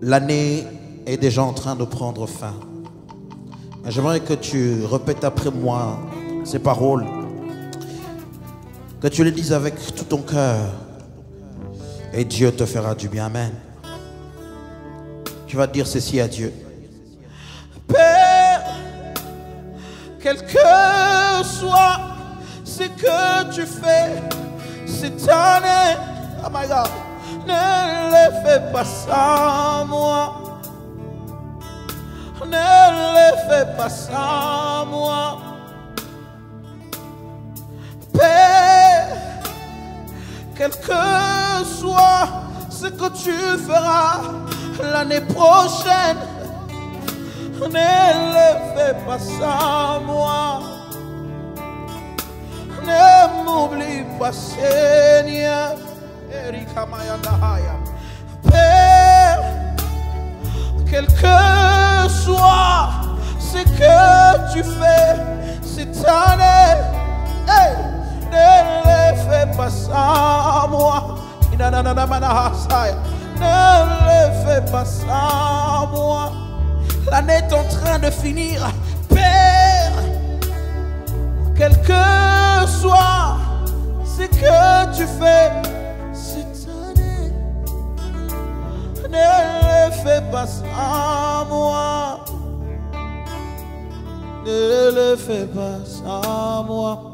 l'année est déjà en train de prendre fin. J'aimerais que tu répètes après moi ces paroles, que tu les dises avec tout ton cœur, et Dieu te fera du bien. Amen. Tu vas dire ceci à Dieu. Père, quel que soit ce que tu fais cette année, oh my God, ne le fais pas moi. Ne le fais pas sans moi. Père, quel que soit ce que tu feras l'année prochaine, ne le fais pas sans moi. Ne m'oublie pas, Seigneur. Père, quel que que tu fais cette année, hey, ne le fais pas sans moi. Ne le fais pas sans moi. L'année est en train de finir. Père, quel que soit ce que tu fais cette année, ne le fais pas sans moi. Fais pas sans moi.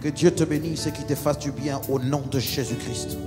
Que Dieu te bénisse et qu'il te fasse du bien au nom de Jésus-Christ.